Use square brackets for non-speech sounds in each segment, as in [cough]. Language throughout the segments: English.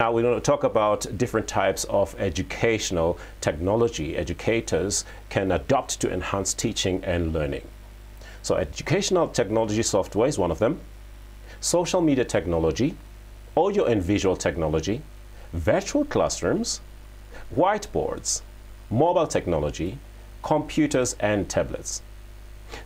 Now we're going to talk about different types of educational technology educators can adopt to enhance teaching and learning. So educational technology software is one of them, social media technology, audio and visual technology, virtual classrooms, whiteboards, mobile technology, computers and tablets.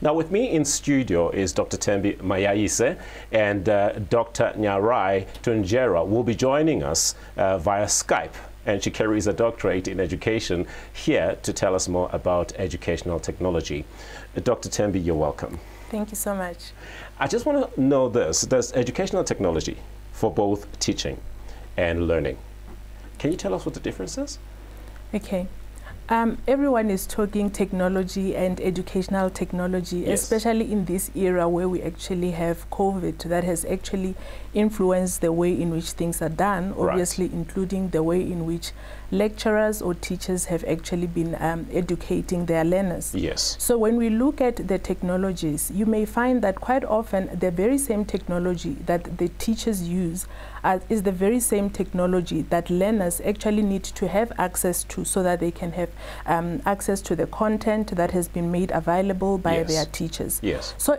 Now with me in studio is Dr. Thembi Mayayise and uh, Dr. Nyarai Tunjera will be joining us uh, via Skype and she carries a doctorate in education here to tell us more about educational technology. Uh, Dr. Thembi, you're welcome. Thank you so much. I just want to know this. There's educational technology for both teaching and learning. Can you tell us what the difference is? Okay. Um, everyone is talking technology and educational technology, yes. especially in this era where we actually have COVID that has actually influenced the way in which things are done, obviously right. including the way in which lecturers or teachers have actually been um, educating their learners. Yes. So when we look at the technologies, you may find that quite often the very same technology that the teachers use uh, is the very same technology that learners actually need to have access to so that they can have um, access to the content that has been made available by yes. their teachers. Yes. So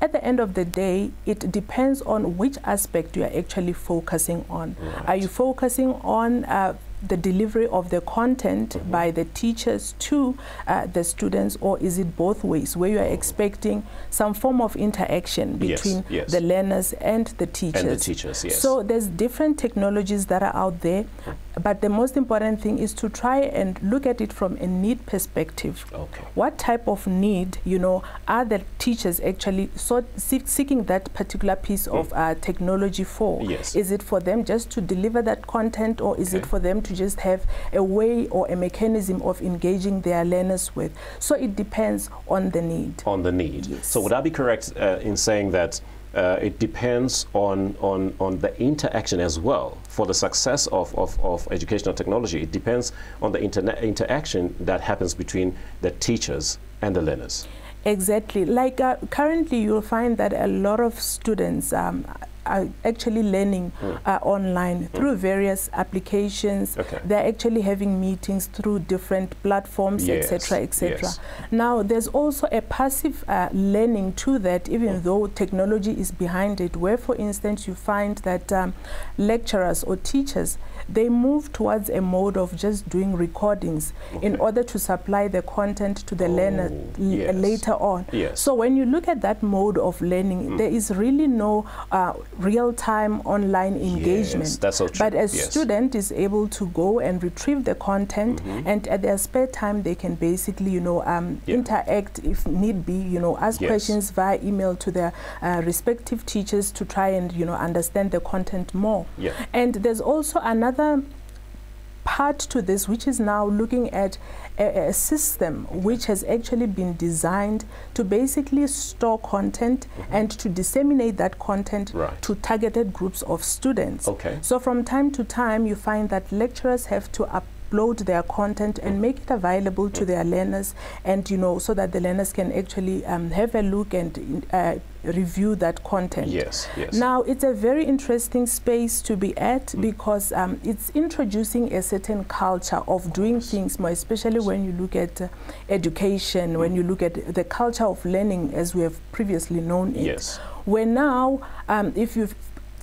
at the end of the day, it depends on which aspect you are actually focusing on. Right. Are you focusing on uh, the delivery of the content mm -hmm. by the teachers to uh, the students, or is it both ways, where you are expecting some form of interaction between yes, yes. the learners and the teachers? And the teachers, yes. So there's different technologies that are out there, mm. But the most important thing is to try and look at it from a need perspective. Okay. What type of need, you know, are the teachers actually so seeking that particular piece mm. of uh, technology for? Yes. Is it for them just to deliver that content, or is okay. it for them to to just have a way or a mechanism of engaging their learners with. So it depends on the need. On the need. Yes. So would I be correct uh, in saying that uh, it depends on, on, on the interaction as well. For the success of, of, of educational technology, it depends on the internet interaction that happens between the teachers and the learners. Exactly. Like uh, currently, you'll find that a lot of students um, are actually learning mm. uh, online mm. through various applications. Okay. They're actually having meetings through different platforms, etc., yes. etc. Yes. Now, there's also a passive uh, learning to that, even mm. though technology is behind it, where, for instance, you find that um, lecturers or teachers they move towards a mode of just doing recordings okay. in order to supply the content to the oh, learner yes. later on. Yes. So when you look at that mode of learning, mm. there is really no uh, real-time online engagement. Yes, that's so true. But a yes. student is able to go and retrieve the content, mm -hmm. and at their spare time, they can basically, you know, um, yeah. interact if need be, you know, ask questions via email to their uh, respective teachers to try and, you know, understand the content more. Yeah. And there's also another part to this, which is now looking at a, a, system which has actually been designed to basically store content mm -hmm. and to disseminate that content right. to targeted groups of students. Okay. So from time to time, you find that lecturers have to upload their content and make it available to their learners and you know so that the learners can actually um, have a look and uh, review that content. Yes, yes. Now, it's a very interesting space to be at mm. because um, it's introducing a certain culture of doing things more, especially when you look at uh, education, mm. when you look at the culture of learning as we have previously known it. Yes. Where now, um, if you've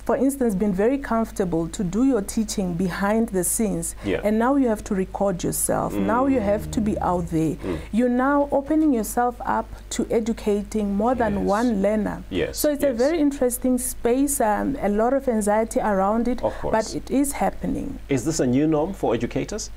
for instance, been very comfortable to do your teaching behind the scenes, yeah. and now you have to record yourself. Mm. Now you have to be out there. Mm. You're now opening yourself up to educating more than yes. one learner. Yes. So it's yes. a very interesting space, um, a lot of anxiety around it, but it is happening. Is this a new norm for educators?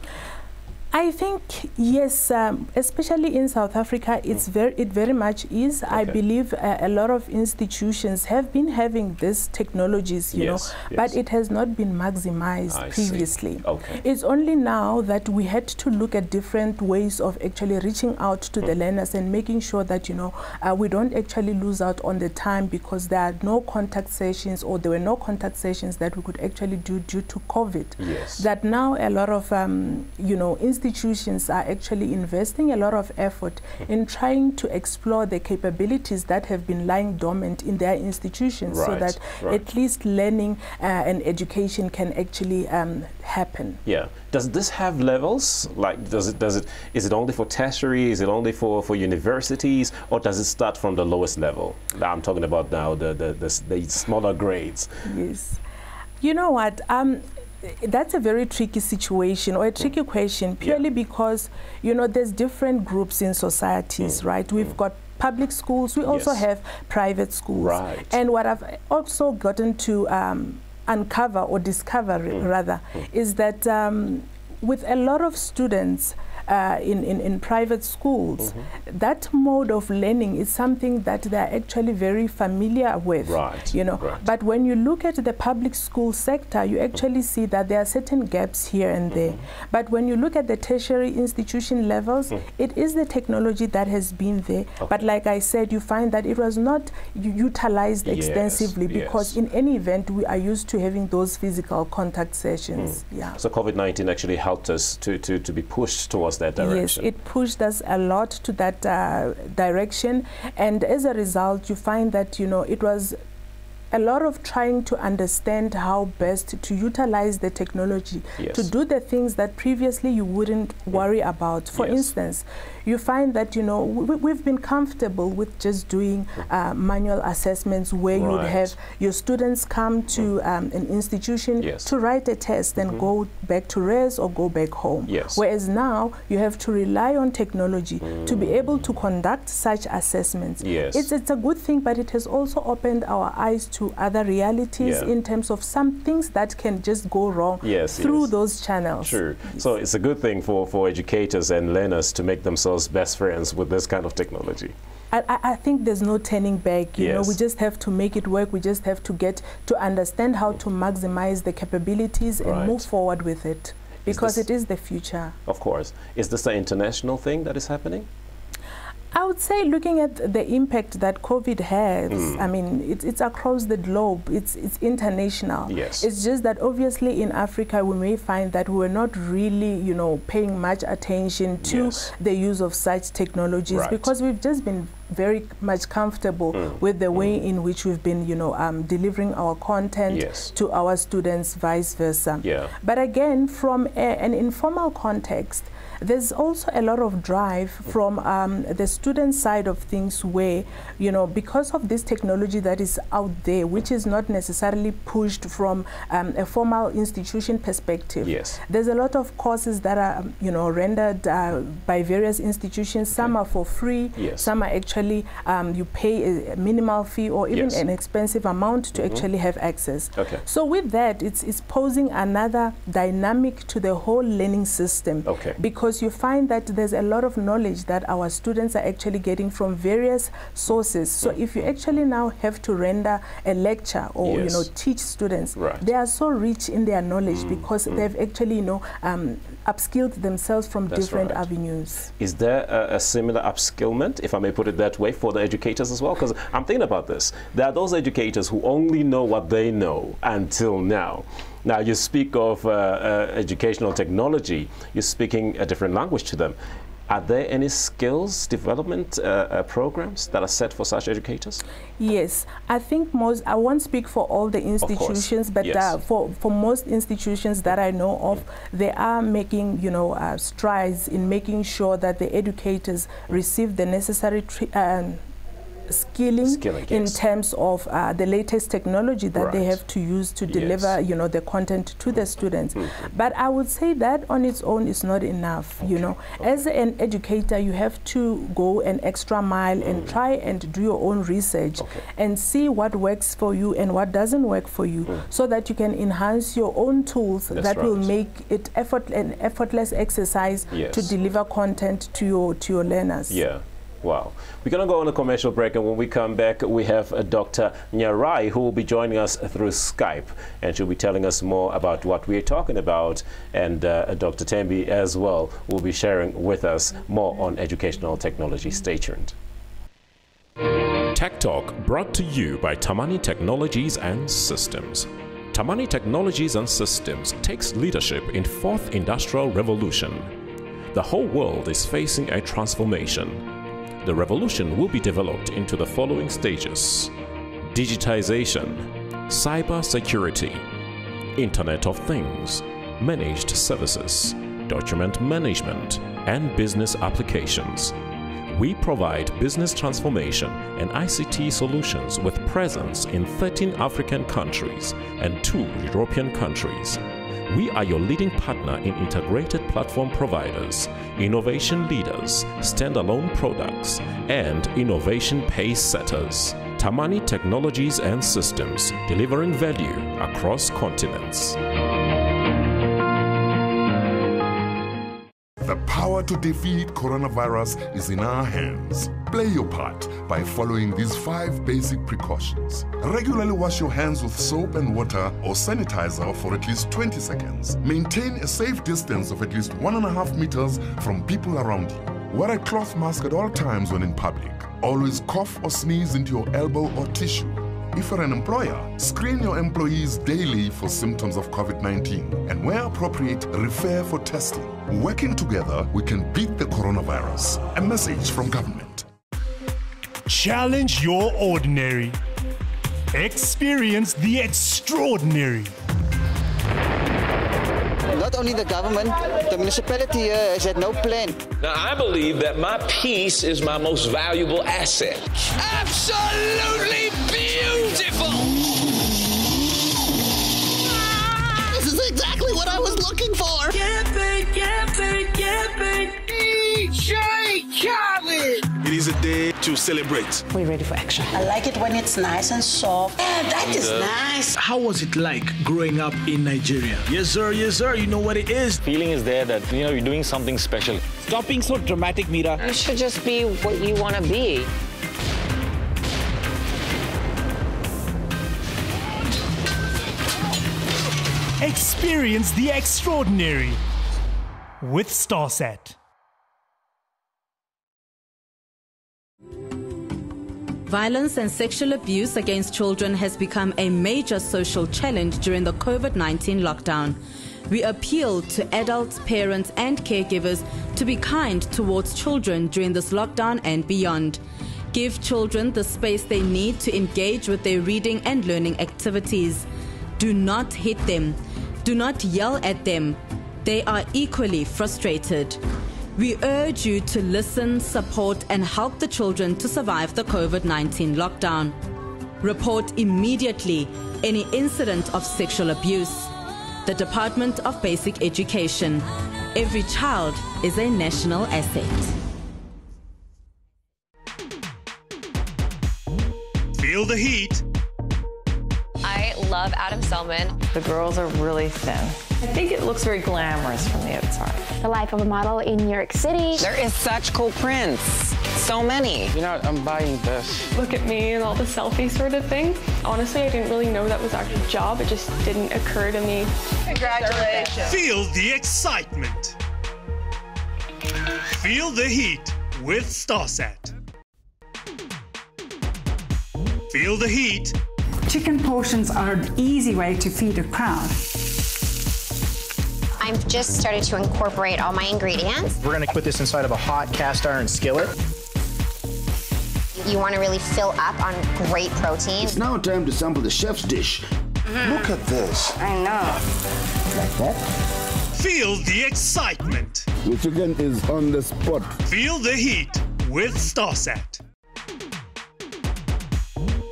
I think yes, um, especially in South Africa, it's mm. very it very much is. Okay. I believe uh, a lot of institutions have been having these technologies, you yes, know, yes. but it has not been maximized I previously. Okay. It's only now that we had to look at different ways of actually reaching out to mm. the learners and making sure that you know uh, we don't actually lose out on the time because there are no contact sessions or there were no contact sessions that we could actually do due to COVID. Yes. That now a lot of um, you know institutions institutions are actually investing a lot of effort in trying to explore the capabilities that have been lying dormant in their institutions right, so that right. at least learning uh, and education can actually um, happen. Yeah. Does this have levels? Like, does it, does it, is it only for tertiary? Is it only for, for universities? Or does it start from the lowest level? I'm talking about now the, the, the, the smaller grades. Yes. You know what? Um, that's a very tricky situation or a tricky question purely yeah. because you know there's different groups in societies mm. right we've mm. got public schools we also yes. have private schools right. and what i've also gotten to um, uncover or discover mm. rather mm. is that um, with a lot of students uh, in, in, in, private schools, mm-hmm. that mode of learning is something that they're actually very familiar with. Right. You know, right. but when you look at the public school sector, you actually see that there are certain gaps here and there. Mm-hmm. But when you look at the tertiary institution levels, mm. it is the technology that has been there. Okay. But like I said, you find that it was not utilized yes. extensively because yes. in any event, we are used to having those physical contact sessions. Mm. Yeah. So COVID-19 actually helped us to, to, to be pushed towards that direction. Yes, it pushed us a lot to that uh, direction. And as a result, you find that, you know, it was a lot of trying to understand how best to utilize the technology yes. to do the things that previously you wouldn't worry about. For yes. instance, you find that you know we, have been comfortable with just doing uh, manual assessments where right. you'd have your students come to mm. um, an institution yes. to write a test and mm -hmm. go back to res or go back home. Yes. Whereas now you have to rely on technology mm. to be able to conduct such assessments. Yes. It's, it's a good thing, but it has also opened our eyes to other realities yeah. in terms of some things that can just go wrong yes, through yes. those channels. Sure. So it's a good thing for, for educators and learners to make themselves themselves best friends with this kind of technology? I, I, think there's no turning back. You yes. know, we just have to make it work. We just have to get to understand how to maximize the capabilities and move forward with it, because is it is the future. Of course, is this an international thing that is happening? I would say, looking at the impact that COVID has, mm. I mean, it, it's across the globe. It's it's international. Yes. It's just that obviously in Africa we may find that we're not really, you know, paying much attention to yes. the use of such technologies right. because we've just been very much comfortable mm. with the way mm. in which we've been, you know, um, delivering our content yes. to our students, vice versa. Yeah. But again, from a, an informal context, there's also a lot of drive from um, the student side of things where, you know, because of this technology that is out there, which is not necessarily pushed from um, a formal institution perspective. Yes. There's a lot of courses that are, you know, rendered uh, by various institutions. Some are for free. Yes. Some are actually, um, you pay a minimal fee or even yes. an expensive amount to mm -hmm. actually have access. Okay. So with that, it's, it's posing another dynamic to the whole learning system. Okay. Because because you find that there's a lot of knowledge that our students are actually getting from various sources. So if you actually now have to render a lecture or yes. you know teach students, right. they are so rich in their knowledge mm. because mm. they've actually you know um, upskilled themselves from That's different right. avenues. Is there a, a, similar upskillment, if I may put it that way, for the educators as well? Because I'm thinking about this. There are those educators who only know what they know until now. Now, you speak of uh, uh, educational technology, you're speaking a different language to them. Are there any skills development uh, uh, programs that are set for such educators? Yes, I think most, I won't speak for all the institutions, but yes. uh, for, for most institutions that I know of, they are making, you know, uh, strides in making sure that the educators receive the necessary um, skilling, skilling in yes. terms of uh, the latest technology that right. they have to use to deliver, yes. you know, the content to the students. Mm. But I would say that on its own is not enough. Okay. You know, okay. as an educator, you have to go an extra mile mm. and try and do your own research okay. and see what works for you and what doesn't work for you, mm. so that you can enhance your own tools That's that right. will make it effort an effortless exercise yes. to deliver content to your to your learners. Yeah. Wow. We're going to go on a commercial break, and when we come back, we have uh, Dr. Nyarai who will be joining us through Skype, and she'll be telling us more about what we're talking about. And uh, Dr. Thembi as well will be sharing with us more on educational technology. Stay tuned. Tech Talk brought to you by Tamani Technologies and Systems. Tamani Technologies and Systems takes leadership in fourth industrial revolution the whole world is facing a transformation. The revolution will be developed into the following stages digitization, cyber security, Internet of Things, managed services, document management, and business applications. We provide business transformation and ICT solutions with presence in 13 African countries and two European countries. We are your leading partner in integrated platform providers, innovation leaders, standalone products, and innovation pace setters. Tamani Technologies and Systems, delivering value across continents. The power to defeat coronavirus is in our hands. Play your part by following these five basic precautions. Regularly wash your hands with soap and water or sanitizer for at least 20 seconds. Maintain a safe distance of at least one and a half meters from people around you. Wear a cloth mask at all times when in public. Always cough or sneeze into your elbow or tissue. If you're an employer, screen your employees daily for symptoms of COVID 19 and, where appropriate, refer for testing. Working together, we can beat the coronavirus. A message from government. Challenge your ordinary. Experience the extraordinary. Not only the government, the municipality here has had no plan. Now, I believe that my peace is my most valuable asset. Absolutely what I was looking for! DJ Khaled! It is a day to celebrate. We're ready for action. I like it when it's nice and soft. Yeah, that and, is uh, nice. How was it like growing up in Nigeria? Yes, sir, yes, sir. You know what it is. Feeling is there that, you know, you're doing something special. Stop being so dramatic, Mira. You should just be what you want to be. Experience the extraordinary with StarSat. Violence and sexual abuse against children has become a major social challenge during the COVID 19 lockdown. We appeal to adults, parents, and caregivers to be kind towards children during this lockdown and beyond. Give children the space they need to engage with their reading and learning activities. Do not hit them. Do not yell at them. They are equally frustrated. We urge you to listen, support, and help the children to survive the COVID 19 lockdown. Report immediately any incident of sexual abuse. The Department of Basic Education. Every child is a national asset. Feel the heat. I love Adam Selman. The girls are really thin. I think it looks very glamorous from the outside. The life of a model in New York City. There is such cool prints. So many. You know, I'm buying this. Look at me and all the selfie sort of thing. Honestly, I didn't really know that was actually a job. It just didn't occur to me. Congratulations. Feel the excitement. Feel the heat with StarSat. Feel the heat. Chicken portions are an easy way to feed a crowd. I've just started to incorporate all my ingredients. We're going to put this inside of a hot cast iron skillet. You want to really fill up on great protein. It's now time to sample the chef's dish. Mm -hmm. Look at this. I know. Like that. Feel the excitement. The chicken is on the spot. Feel the heat with StarSat.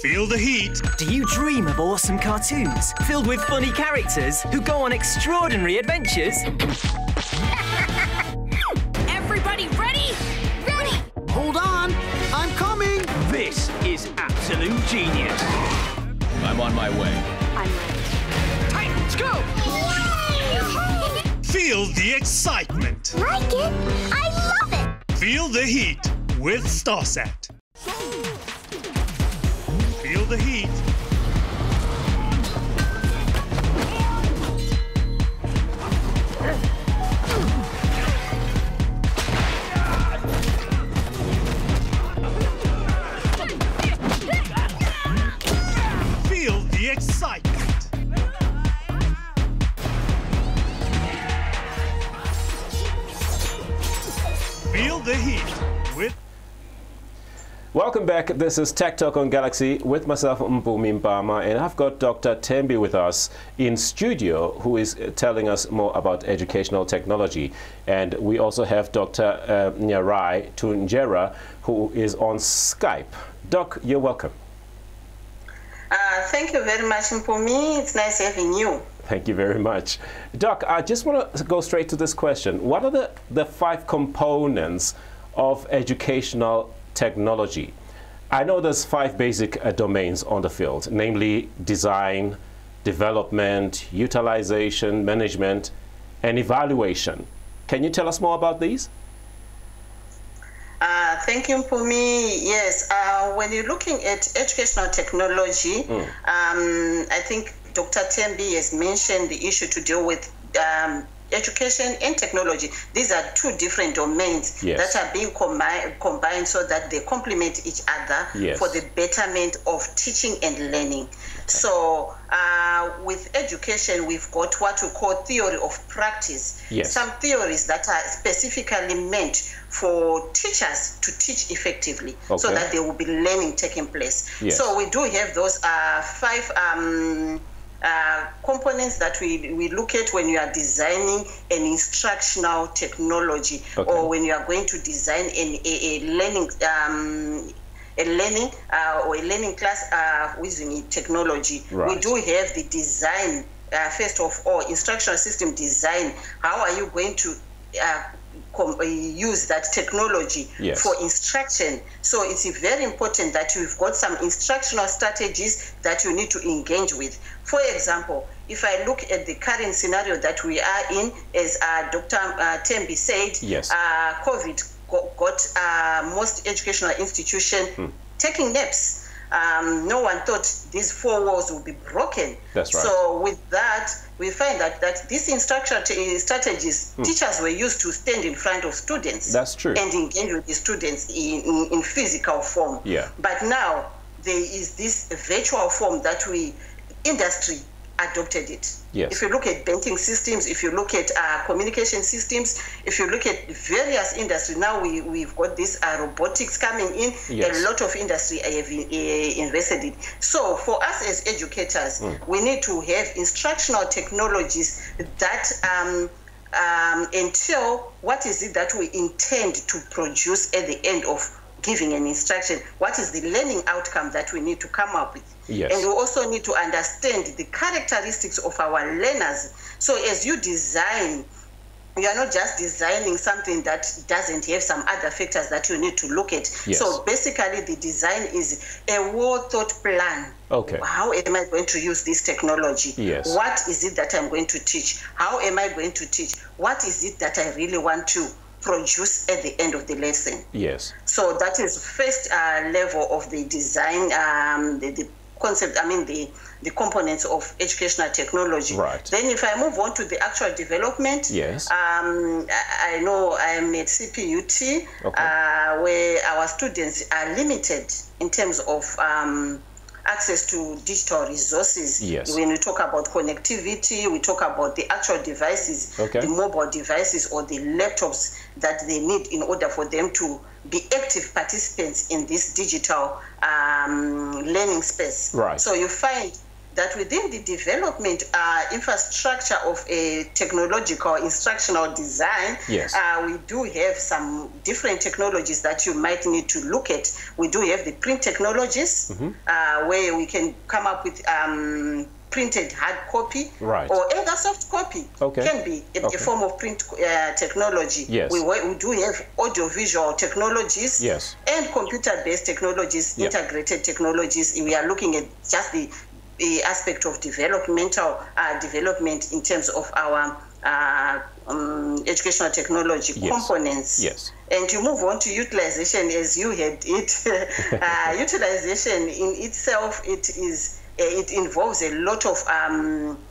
Feel the heat. Do you dream of awesome cartoons filled with funny characters who go on extraordinary adventures? [laughs] Everybody ready? Ready! Hold on, I'm coming! This is absolute genius. I'm on my way. I'm ready. Tight, let's go! Feel the excitement. Like it? I love it! Feel the heat with StarSat. The heat. Feel the excitement. Feel the heat Welcome back. This is Tech Talk on Galaxy with myself, Mpumi Mpama, and I've got Dr. Thembi with us in studio who is telling us more about educational technology. And we also have Dr. Uh, Nyarai Tunjera who is on Skype. Doc, you're welcome. Uh, thank you very much, Mpumi. It's nice having you. Thank you very much. Doc, I just want to go straight to this question. What are the, the five components of educational technology? I know there's five basic uh, domains on the field, namely design, development, utilization, management, and evaluation. Can you tell us more about these? Uh, thank you, Mpumi. Yes, uh, when you're looking at educational technology, Mm. um, I think Dr. Thembi has mentioned the issue to deal with um, education and technology. These are two different domains Yes. that are being combi- combined so that they complement each other Yes. for the betterment of teaching and learning. So, uh, with education, we've got what we call theory of practice. Yes. Some theories that are specifically meant for teachers to teach effectively so that there will be learning taking place. So, we do have those uh, five. Um, uh, components that we, we look at when you are designing an instructional technology Okay. or when you are going to design an, a, a learning um, a learning uh, or a learning class uh, using technology. We do have the design, uh, first of all, instructional system design. How are you going to uh, use that technology Yes. for instruction? So it's very important that you've got some instructional strategies that you need to engage with. For example, if I look at the current scenario that we are in, as uh, Dr. Uh, Thembi said, Yes. uh, COVID got, got uh, most educational institutions Hmm. taking naps. Um, no one thought these four walls would be broken. That's right. So with that, we find that, that these instructional t- strategies, Hmm. teachers were used to stand in front of students That's true. and engage with the students in, in, in physical form. Yeah. But now there is this virtual form that we industry adopted it. Yes. If you look at banking systems, if you look at uh, communication systems, if you look at various industries, now we, we've got this uh, robotics coming in. Yes. A lot of industry have uh, invested in. So for us as educators, Mm. we need to have instructional technologies that um, um, entail what is it that we intend to produce at the end of giving an instruction. What is the learning outcome that we need to come up with? Yes. And we also need to understand the characteristics of our learners. So as you design, you are not just designing something that doesn't have some other factors that you need to look at. Yes. So basically, the design is a well thought plan. Okay. How am I going to use this technology? Yes. What is it that I'm going to teach? How am I going to teach? What is it that I really want to produce at the end of the lesson? Yes. So that is first uh, level of the design, um, the, the concept. I mean the the components of educational technology. Right. Then, if I move on to the actual development, Yes. um, I, I know I'm at CPUT, Okay. uh, where our students are limited in terms of. Um, access to digital resources Yes. when we talk about connectivity we talk about the actual devices Okay. the mobile devices or the laptops that they need in order for them to be active participants in this digital um, learning space. Right. So you find that within the development uh, infrastructure of a technological instructional design, Yes. uh, we do have some different technologies that you might need to look at. We do have the print technologies, Mhm. uh, where we can come up with um, printed hard copy Right. or either soft copy. Okay. Can be a, Okay. a form of print uh, technology. Yes. We, we do have audiovisual technologies Yes. and computer-based technologies, Yeah. integrated technologies. We are looking at just the aspect of developmental uh, development in terms of our uh, um, educational technology Yes. components. Yes. And to move on to utilization, as you had it, [laughs] uh, utilization in itself, it is it involves a lot of um,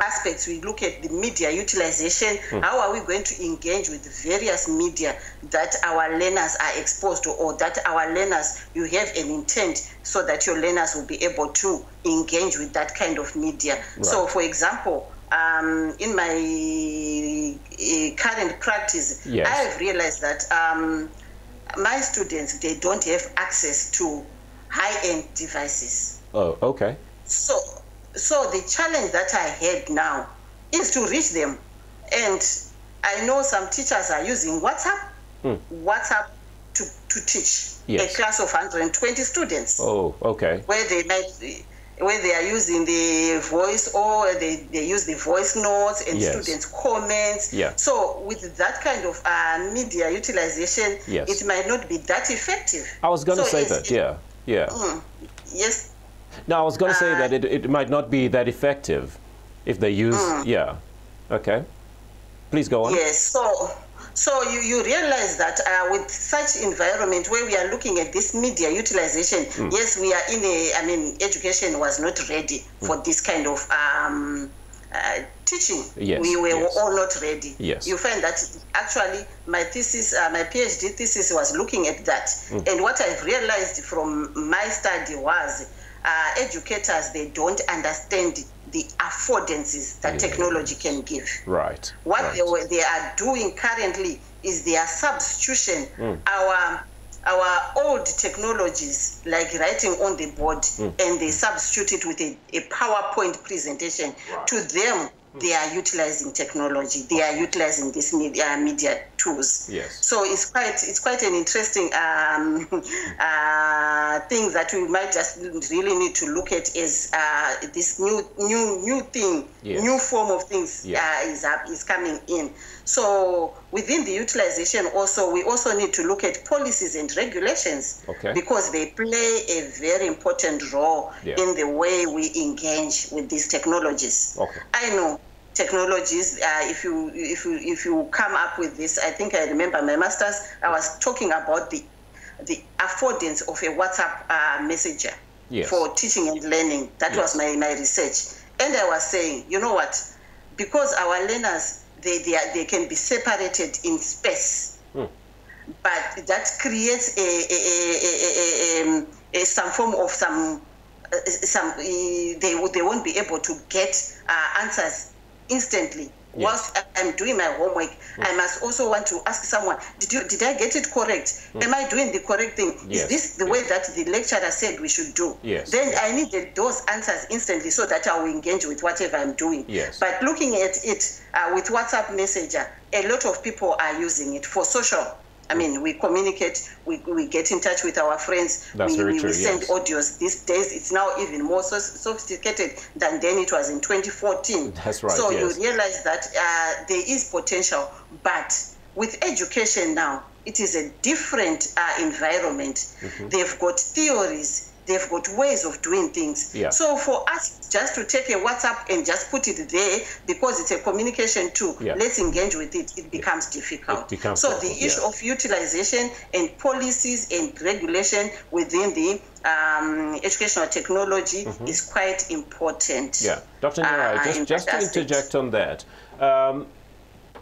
aspects. We look at the media utilization. Hmm. How are we going to engage with various media that our learners are exposed to, or that our learners you have an intent so that your learners will be able to engage with that kind of media. So, for example. um, in my uh, current practice, Yes. I have realized that um, my students they don't have access to high-end devices. Oh, okay. So, so the challenge that I had now is to reach them, and I know some teachers are using WhatsApp, Hmm. WhatsApp to, to teach Yes. a class of 120 students Oh, okay. where they might where they are using the voice or they, they use the voice notes and Yes. students comments Yeah. so with that kind of uh, media utilization Yes. it might not be that effective I was going to So say it's- that, yeah. Yeah. Mm. yes No, I was going to say Uh, that it, it might not be that effective if they use, Mm. yeah. Okay. Please go on. Yes, so so you, you realize that uh, with such environment where we are looking at this media utilization, Mm. yes, we are in a. I mean, education was not ready for this kind of um, uh, teaching. Yes, we were yes. all not ready. Yes. You find that actually my thesis, uh, my PhD thesis was looking at that, Mm. and what I've realized from my study was uh, educators they don't understand the affordances that technology can give. Right. What right. they, they are doing currently is they are substitution Mm. our our old technologies like writing on the board Mm. and they substitute it with a, a PowerPoint presentation. To them, they are utilizing technology. They are utilizing these media, media tools. Yes. So it's quite it's quite an interesting um, uh, thing that we might just really need to look at is uh, this new new new thing, Yes. new form of things Yes. uh, is up, is coming in. So within the utilization, also we also need to look at policies and regulations Okay. because they play a very important role Yeah. in the way we engage with these technologies. Okay. I know technologies. Uh, if you if you if you come up with this, I think I remember my masters. I was talking about the the affordance of a WhatsApp uh, messenger Yes. for teaching and learning. That was my, my research, and I was saying, you know what? Because our learners they they, are, they can be separated in space Hmm. but that creates a, a, a, a, um, some form of some uh, some uh, they they won't be able to get uh, answers instantly. Yes. Whilst I'm doing my homework, I must also want to ask someone, did you did I get it correct? Mm. Am I doing the correct thing? Yes, Is this the way that the lecturer said we should do? Yes. Then I needed those answers instantly so that I will engage with whatever I'm doing. Yes. But looking at it uh, with WhatsApp Messenger, a lot of people are using it for social. I mean, we communicate, we, we get in touch with our friends, That's we, very we, true, we send yes. audios. These days, it's now even more so sophisticated than then it was in 2014. That's right, So yes. you realize that uh, there is potential, but with education now, it is a different uh, environment. Mhm. They've got theories, they've got ways of doing things. Yeah. So for us just to take a WhatsApp and just put it there because it's a communication tool, Yeah. let's engage with it, it becomes difficult. It becomes so the issue yeah. of utilization and policies and regulation within the um, educational technology Mhm. is quite important. Yeah, Dr. Nyarai, uh, just, just to interject on that. Um,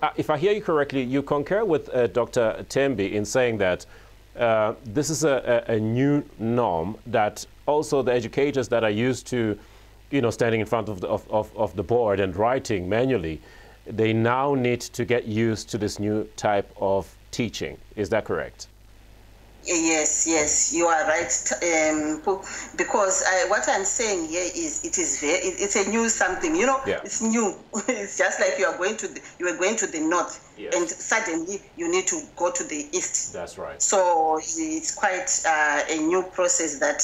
uh, if I hear you correctly, you concur with uh, Dr. Thembi in saying that uh, this is a, a, new norm that also the educators that are used to, you know, standing in front of the, of, of, of the board and writing manually, they now need to get used to this new type of teaching. Is that correct? Yes, yes, you are right. Um, because I, what I'm saying here is, it is very, it, it's a new something. You know, Yeah. it's new. [laughs] it's just like you are going to, the, you are going to the north, Yes. and suddenly you need to go to the east. That's right. So it's quite uh, a new process that,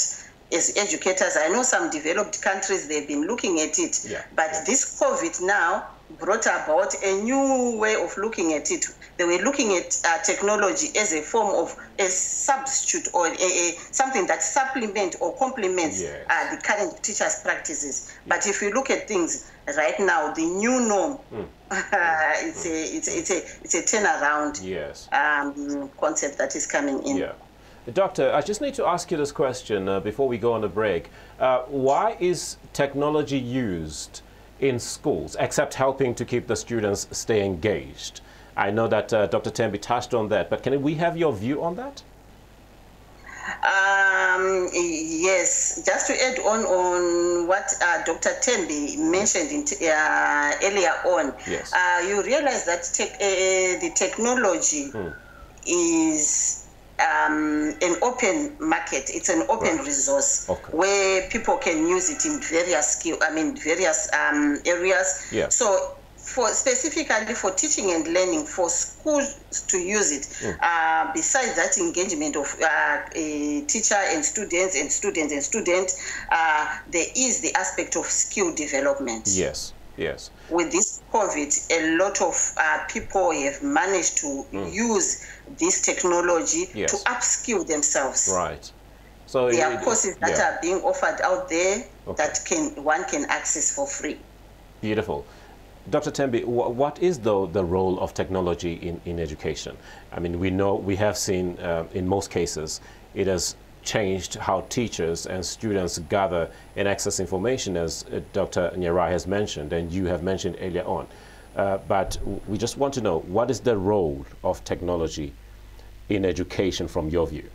as educators, I know some developed countries they've been looking at it, Yeah. but this COVID now brought about a new way of looking at it. They were looking at uh, technology as a form of a substitute or a, a something that supplement or complements Yes. uh, the current teachers' practices. But if you look at things right now, the new norm, [laughs] it's a it's a, it's a it's a turnaround Yes. um, concept that is coming in. Yeah. Doctor, I just need to ask you this question uh, before we go on a break. Uh, why is technology used in schools except helping to keep the students stay engaged? I know that uh, Dr. Thembi touched on that, but can we have your view on that? Um, yes, just to add on on what uh, Dr. Thembi mentioned in t- uh, earlier on, Yes. uh, you realize that tech, uh, the technology Hmm. is um, an open market. It's an open Right. resource Okay. where people can use it in various skill. I mean, various um, areas. Yeah. So, for specifically for teaching and learning, for schools to use it, Mm. uh, besides that engagement of uh, a teacher and students and students and students, uh, there is the aspect of skill development Yes, yes. With this COVID, a lot of uh, people have managed to use this technology Mm. Yes. to upskill themselves. Right. So There it- are courses that yeah. are being offered out there Okay. that can one can access for free. Beautiful. Dr. Thembi, what is though the role of technology in, in education? I mean, we know, we have seen uh, in most cases, it has changed how teachers and students gather and access information, as uh, Dr. Nyarai has mentioned, and you have mentioned earlier on. Uh, but we just want to know, what is the role of technology in education from your view?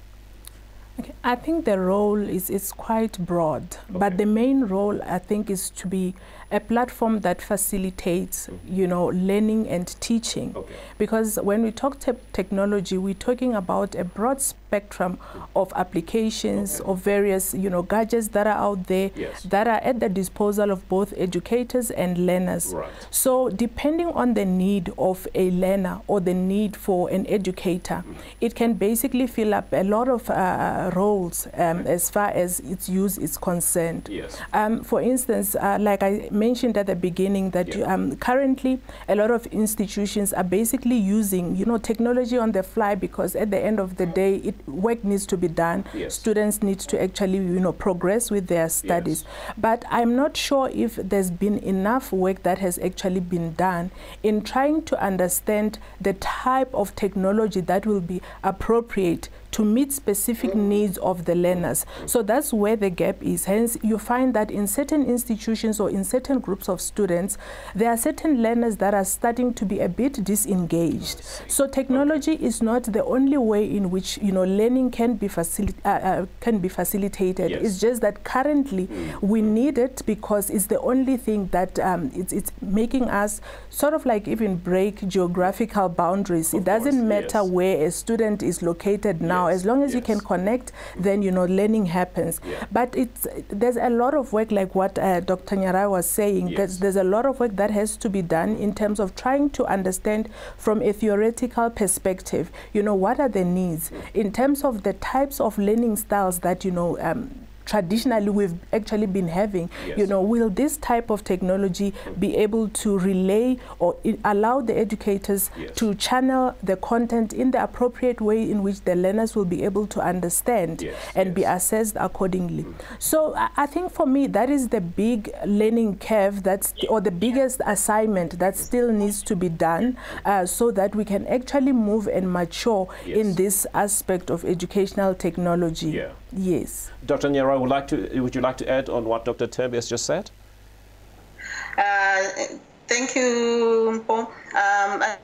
Okay. I think the role is, is quite broad, but the main role I think is to be a platform that facilitates, you know, learning and teaching. Okay. Because when we talk te- technology, we're talking about a broad spectrum of applications of various, you know, gadgets that are out there Yes. that are at the disposal of both educators and learners. Right. So depending on the need of a learner or the need for an educator, it can basically fill up a lot of uh, roles um, as far as its use is concerned. Yes. Um, for instance, uh, like I mentioned at the beginning, that Yeah. um, currently a lot of institutions are basically using, you know, technology on the fly because at the end of the day, it, work needs to be done. Yes. Students need to actually, you know, progress with their studies. But I'm not sure if there's been enough work that has actually been done in trying to understand the type of technology that will be appropriate to meet specific needs of the learners. So that's where the gap is. Hence, you find that in certain institutions or in certain groups of students, there are certain learners that are starting to be a bit disengaged. So technology is not the only way in which you know learning can be facili- uh, uh, can be facilitated. Yes. It's just that currently we need it because it's the only thing that um, it's, it's making us sort of like even break geographical boundaries. it doesn't matter where a student is located now, as long as you can connect, then you know learning happens. But it's there's a lot of work, like what uh, Dr. Nyarai was saying. There's, there's a lot of work that has to be done in terms of trying to understand from a theoretical perspective. You know what are the needs in terms of the types of learning styles that you know. Um, traditionally we've actually been having you know will this type of technology be able to relay or allow the educators to channel the content in the appropriate way in which the learners will be able to understand and be assessed accordingly? So I, I think for me that is the big learning curve that's or the biggest assignment that still needs to be done uh, so that we can actually move and mature in this aspect of educational technology. Yeah. Yes Dr. Nyara, would, like to, would you like to add on what Dr. Thembi has just said? Uh, thank you, Paul. Um, I,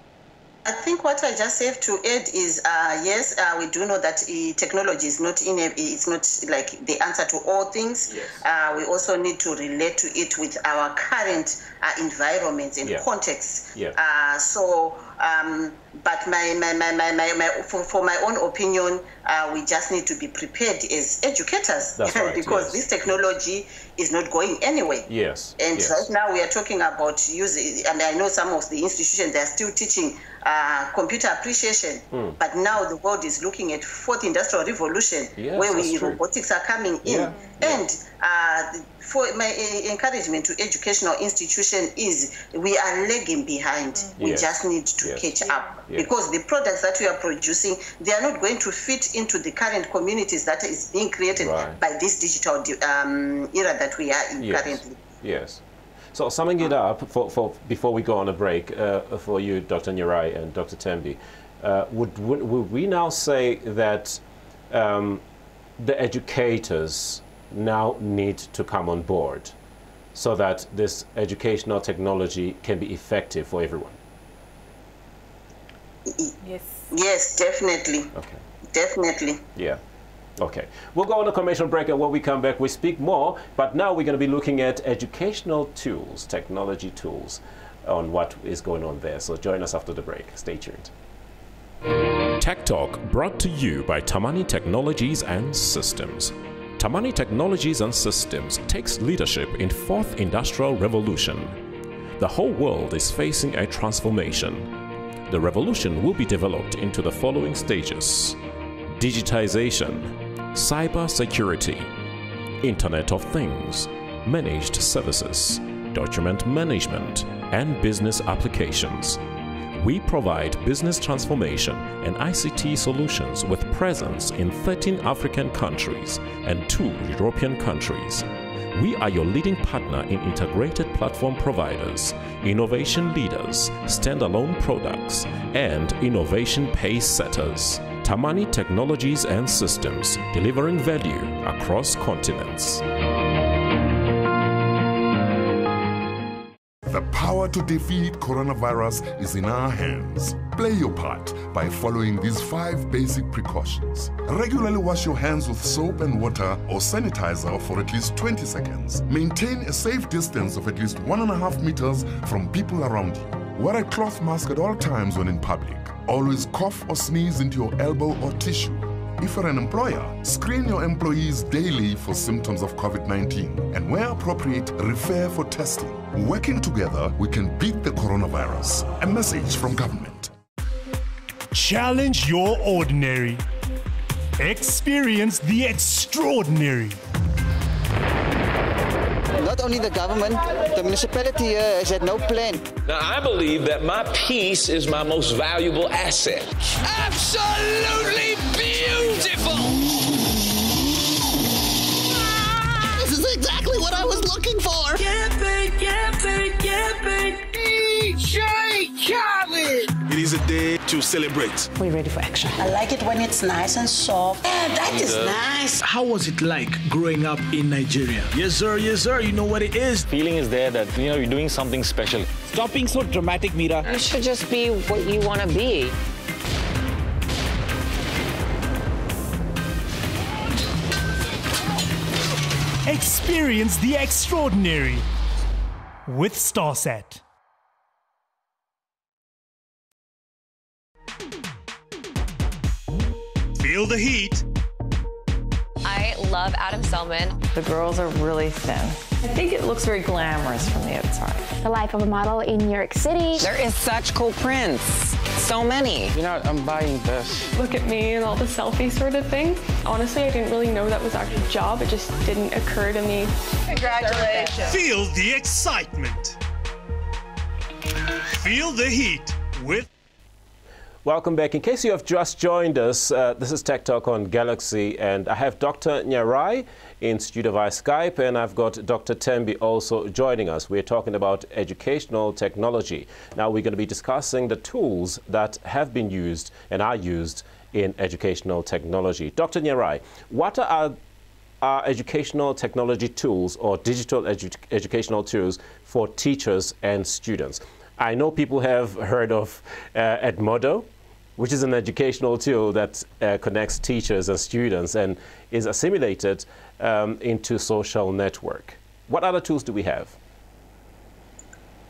I think what I just have to add is uh, yes, uh, we do know that uh, technology is not in a, it's not like the answer to all things. Uh, we also need to relate to it with our current uh, environments and Yeah. contexts. Yeah. Uh, so, um, but my, my, my, my, my, my for, for my own opinion, uh, we just need to be prepared as educators [laughs] right, because yes. this technology is not going anywhere. Yes. And yes. right now we are talking about using, I mean, I know some of the institutions, they are still teaching uh, computer appreciation, Hmm. but now the world is looking at fourth industrial revolution Yes, where we, robotics are coming in. Yeah, And uh, for my uh, encouragement to educational institution is we are lagging behind. We Yes. just need to Yes. catch up Yes. because the products that we are producing, they are not going to fit into the current communities that is being created Right. by this digital um, era that we are in Yes. currently. Yes. So summing it up, for, for, before we go on a break, uh, for you, Dr. Nyarai and Dr. Thembi, uh, would, would, would we now say that um, the educators now need to come on board so that this educational technology can be effective for everyone? Yes. Yes, definitely. Okay. Definitely. Yeah. Okay, we'll go on a commercial break and when we come back we speak more, but now we're going to be looking at educational tools, technology tools on what is going on there. So join us after the break. Stay tuned. Tech Talk brought to you by Tamani Technologies and Systems. Tamani Technologies and Systems takes leadership in fourth industrial revolution. The whole world is facing a transformation. The revolution will be developed into the following stages: digitization, cyber security, Internet of Things, managed services, document management, and business applications. We provide business transformation and ICT solutions with presence in 13 African countries and two European countries. We are your leading partner in integrated platform providers, innovation leaders, standalone products, and innovation pace setters. Tamani Technologies and Systems, delivering value across continents. Power to defeat coronavirus is in our hands. Play your part by following these five basic precautions. Regularly wash your hands with soap and water or sanitizer for at least 20 seconds. Maintain a safe distance of at least one and a half meters from people around you. Wear a cloth mask at all times when in public. Always cough or sneeze into your elbow or tissue. If you're an employer, screen your employees daily for symptoms of COVID 19 and, where appropriate, refer for testing. Working together, we can beat the coronavirus. A message from government. Challenge your ordinary. Experience the extraordinary. Not only the government, the municipality here has had no plan. Now, I believe that my peace is my most valuable asset. Absolutely beautiful! This is exactly what I was looking for. Is a day to celebrate. We're ready for action. I like it when it's nice and soft. Yeah, that is nice. How was it like growing up in Nigeria? Yes, sir, yes, sir, you know what it is. Feeling is there that, you know, you're doing something special. Stop being so dramatic, Mira. You should just be what you want to be. Experience the extraordinary with StarSat. Feel the heat. I love Adam Selman. The girls are really thin. I think it looks very glamorous from the outside. The life of a model in New York City. There is such cool prints. So many. You know, I'm buying this. Look at me and all the selfie sort of thing. Honestly, I didn't really know that was actually a job. It just didn't occur to me. Congratulations. Feel the excitement. Feel the heat with Welcome back. In case you have just joined us, uh, this is Tech Talk on Galaxy, and I have Dr. Nyarai in studio via Skype, and I've got Dr. Thembi also joining us. We're talking about educational technology. Now, we're going to be discussing the tools that have been used and are used in educational technology. Dr. Nyarai, what are are educational technology tools or digital edu educational tools for teachers and students? I know people have heard of uh, Edmodo, which is an educational tool that uh, connects teachers and students and is assimilated um, into social network. What other tools do we have?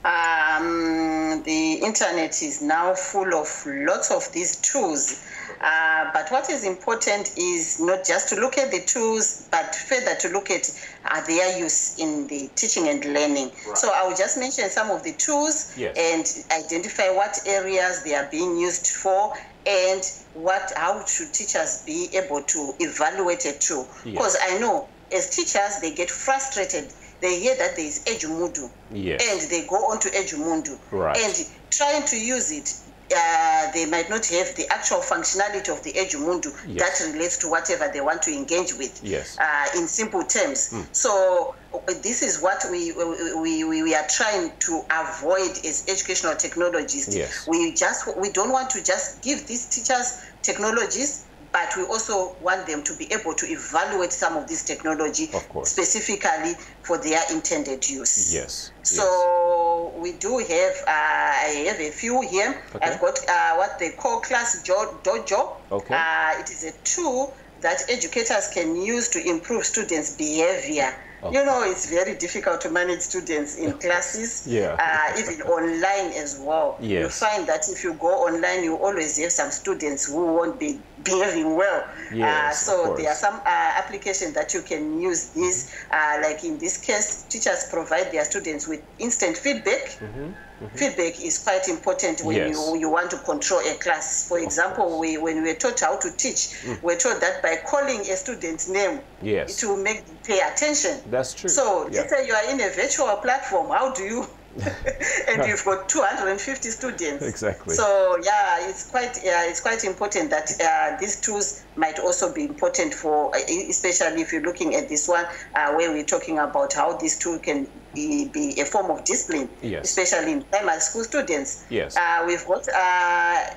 Um, the internet is now full of lots of these tools. Uh, but what is important is not just to look at the tools, but further to look at uh, their use in the teaching and learning. Right. So I will just mention some of the tools yes. and identify what areas they are being used for and what how should teachers be able to evaluate a tool. Because yes. I know as teachers they get frustrated they hear that there is Edmodo, yes. and they go on to Edmodo, right. and trying to use it, uh, they might not have the actual functionality of the Edmodo yes. that relates to whatever they want to engage with. Yes. Uh, in simple terms. Mm. So this is what we, we, we, we are trying to avoid as educational technologists. Yes. We just we don't want to just give these teachers technologies but we also want them to be able to evaluate some of this technology specifically for their intended use. Yes. So yes. we do have, uh, I have a few here. Okay. I've got uh, what they call Class Dojo. Okay. Uh, it is a tool that educators can use to improve students' behavior. Okay. You know, it's very difficult to manage students in [laughs] classes, yeah. uh, even online as well. Yes. You find that if you go online, you always have some students who won't be [laughs] behaving well. Yes, uh, so there are some uh, applications that you can use this. Uh, like in this case, teachers provide their students with instant feedback. Mm-hmm. Mm-hmm. Feedback is quite important when yes. you, you want to control a class. For example, we, when we are taught how to teach, mm. we're taught that by calling a student's name, yes. it will make them pay attention. That's true. So yeah. let's say you are in a virtual platform, how do you [laughs] and you've got 250 students. Exactly. So yeah, it's quite uh, it's quite important that uh, these tools might also be important for, especially if you're looking at this one uh, where we're talking about how this tool can be, be a form of discipline, yes. especially in primary school students. Yes. Uh, we've got uh,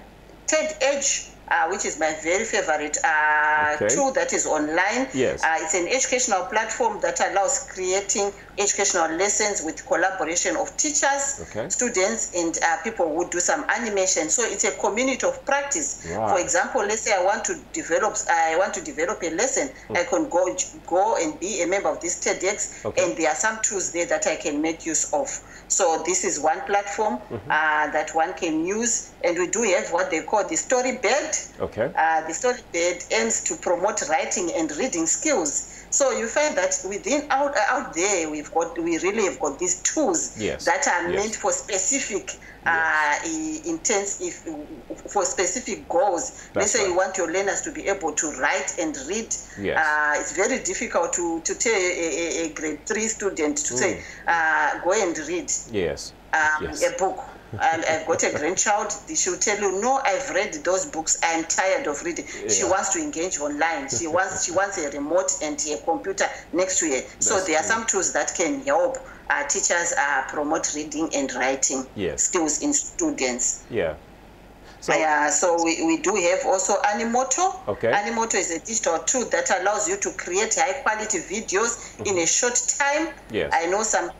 TED-Ed. Uh, which is my very favorite uh, okay. tool that is online. Yes. Uh, it's an educational platform that allows creating educational lessons with collaboration of teachers, okay. students, and uh, people who do some animation. So it's a community of practice. Wow. For example, let's say I want to develop, I want to develop a lesson. Hmm. I can go go and be a member of this TEDx, okay. and there are some tools there that I can make use of. So this is one platform mm-hmm. uh, that one can use, and we do have what they call the Storybird. Okay. Uh, the story bed aims to promote writing and reading skills. So you find that within out out there we've got we really have got these tools yes. that are yes. meant for specific uh, intense if for specific goals. That's Let's say right. you want your learners to be able to write and read. Yes. Uh, it's very difficult to to tell a, a, a grade three student to Mm. say uh, go and read Yes. um, yes. a book. And I've got a grandchild, she'll tell you, no, I've read those books. I'm tired of reading. She wants to engage online. She [laughs] wants she wants a remote and a computer next to her. So That's there are some tools that can help uh, teachers uh, promote reading and writing Yes. skills in students. Yeah. So, uh, so we, we do have also Animoto. Okay. Animoto is a digital tool that allows you to create high quality videos in a short time. Yes. I know some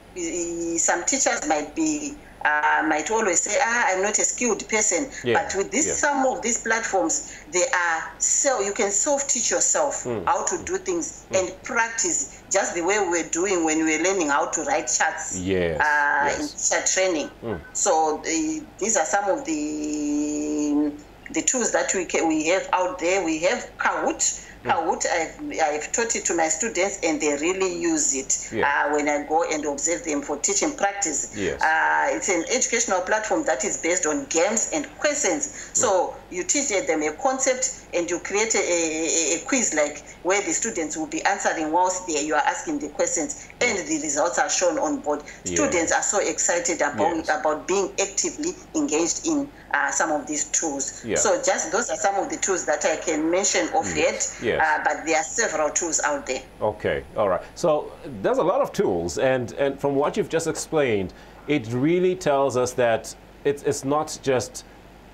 some teachers might be uh, might always say, ah, I'm not a skilled person. Yeah, But with this, yeah. some of these platforms, they are so you can self-teach yourself Mm. how to do things and practice just the way we're doing when we were learning how to write charts Yes, uh, yes. in teacher training. Mm. So the, these are some of the the tools that we can, we have out there. We have Kahoot. Kahoot, I've, I've taught it to my students and they really use it Yeah. uh, when I go and observe them for teaching practice. Yes. Uh, it's an educational platform that is based on games and questions. So you teach them a concept and you create a, a, a quiz like where the students will be answering whilst they, you are asking the questions and the results are shown on board. Yeah. Students are so excited about, Yes. about being actively engaged in uh, some of these tools. Yeah. So just those are some of the tools that I can mention off offhand, Yes. uh, but there are several tools out there. Okay, all right. So there's a lot of tools, and, and from what you've just explained, it really tells us that it's, it's not just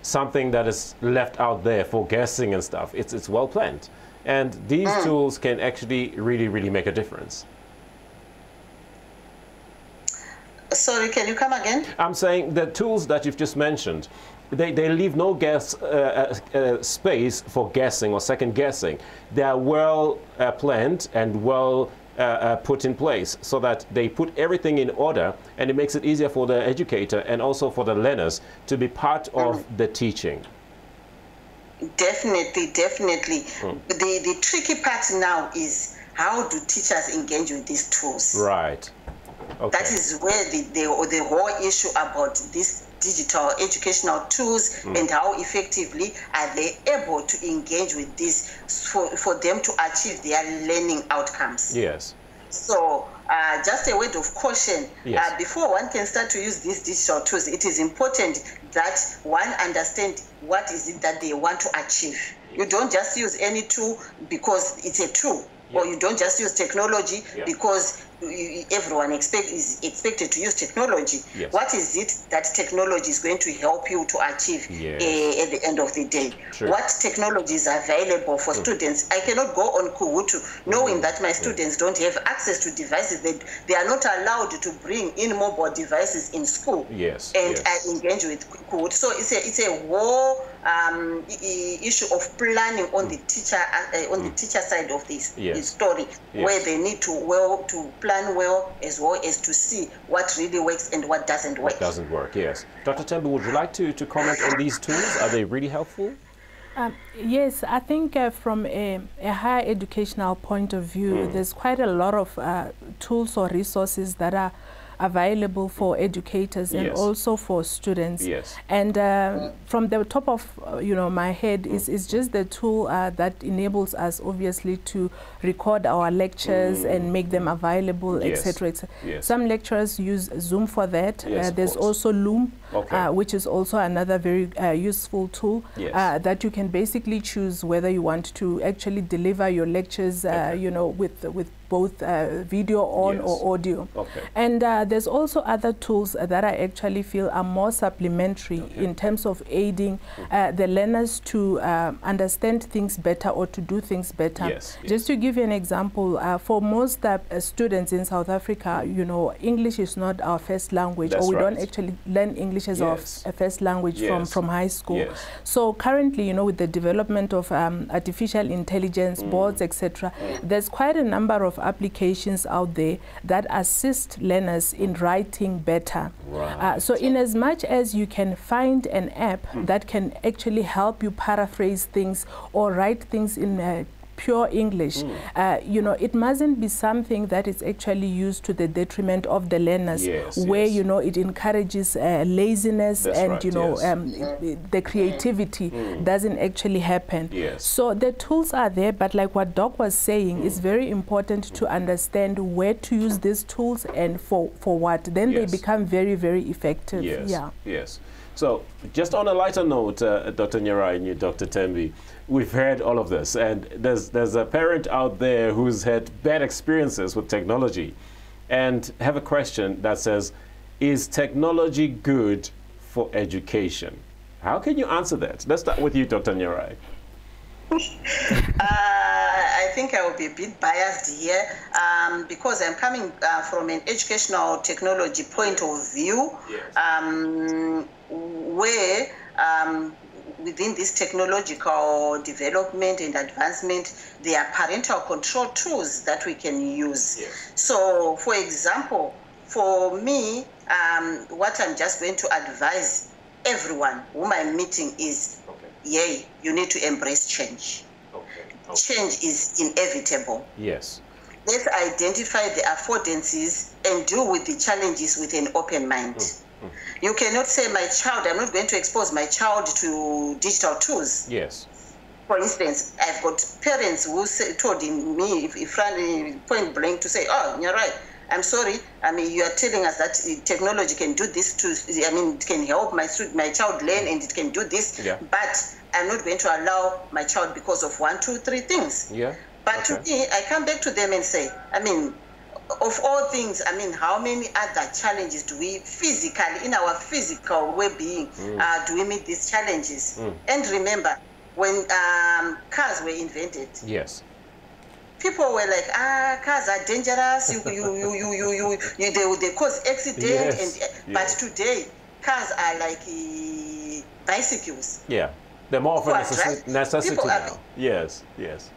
something that is left out there for guessing and stuff. It's, it's well planned. And these Mm. tools can actually really, really make a difference. Sorry, can you come again? I'm saying the tools that you've just mentioned, they, they leave no guess uh, uh, uh, space for guessing or second guessing. They are well uh, planned and well uh, put in place so that they put everything in order and it makes it easier for the educator and also for the learners to be part of the teaching. Definitely, definitely. Mm. The, the tricky part now is how do teachers engage with these tools? Right. Okay. That is where the, the, the whole issue about these digital educational tools Mm. and how effectively are they able to engage with this for, for them to achieve their learning outcomes. Yes. So, uh, just a word of caution Yes. uh, before one can start to use these digital tools, it is important that one understand what is it that they want to achieve. You don't just use any tool because it's a tool, or you don't just use technology because everyone expect is expected to use technology. Yes. What is it that technology is going to help you to achieve Yes. eh, at the end of the day? True. What technologies are available for students? I cannot go on Kahoot knowing that my students don't have access to devices. They, they are not allowed to bring in mobile devices in school Yes. and yes. I engage with good. So it's a it's a whole um, issue of planning on the teacher uh, on the teacher side of this, Yes. this story, where they need to well to plan well as well as to see what really works and what doesn't work. What doesn't work, yes. Dr. Thembi, would you like to, to comment on these tools? Are they really helpful? Um, yes, I think uh, from a, a higher educational point of view, Mm. there's quite a lot of uh, tools or resources that are available for educators and Yes. also for students. Yes. And uh, from the top of uh, you know my head is, is just the tool uh, that enables us obviously to record our lectures Mm. and make them available, Yes. etc. etc. Yes. Some lecturers use Zoom for that. Yes, uh, there's also Loom, Okay. uh, which is also another very uh, useful tool Yes. uh, that you can basically choose whether you want to actually deliver your lectures, uh, you know, with with both uh, video on Yes. or audio. Okay. And uh, there's also other tools that I actually feel are more supplementary in terms of aiding uh, the learners to um, understand things better or to do things better. Yes, Just to give you an example, uh, for most students in South Africa, you know, English is not our first language, That's or we don't actually learn English as our Yes. a first language from, Yes. from high school. Yes. So currently, you know, with the development of um, artificial intelligence, Mm. boards, etc., there's quite a number of applications out there that assist learners in writing better. Uh, so, in as much as you can find an app Hmm. that can actually help you paraphrase things or write things in uh, pure English, Hmm. uh, you know, it mustn't be something that is actually used to the detriment of the learners, Yes, where yes. you know it encourages uh, laziness That's and right, you know yes. um, the creativity Mm. doesn't actually happen. Yes. So the tools are there, but like what Doc was saying, it's very important to understand where to use these tools and for, for what. Then they become very, very effective. Yes. Yeah. Yes. So, just on a lighter note, uh, Dr. Nyarai and you, Dr. Thembi, we've heard all of this, and there's there's a parent out there who's had bad experiences with technology, and have a question that says, "Is technology good for education?" How can you answer that? Let's start with you, Dr. Nyarai. [laughs] Uh, I think I will be a bit biased here um, because I'm coming uh, from an educational technology point of view, um, where um, within this technological development and advancement, there are parental control tools that we can use. So, for example, for me, um, what I'm just going to advise everyone whom I'm meeting is, yay, you need to embrace change. Change is inevitable. Yes. Let's identify the affordances and deal with the challenges with an open mind. You cannot say, my child, I'm not going to expose my child to digital tools. Yes. For instance, I've got parents who say, told me, if, if point blank, to say, oh, you're right. I'm sorry. I mean, you are telling us that uh, technology can do this to, I mean, it can help my my child learn and it can do this. Yeah. But I'm not going to allow my child because of one, two, three things. Yeah. But Okay. to me, I come back to them and say, I mean, of all things, I mean, how many other challenges do we physically, in our physical well being, Mm. uh, do we meet these challenges? Mm. And remember, when um, cars were invented, Yes. people were like, ah, cars are dangerous, you, you, you, you, you, you, you they, they cause accident. Yes, And, But today, cars are like uh, bicycles. Yeah. They're more of a People are necessi- driving- necessity are- now. Yes. Yes.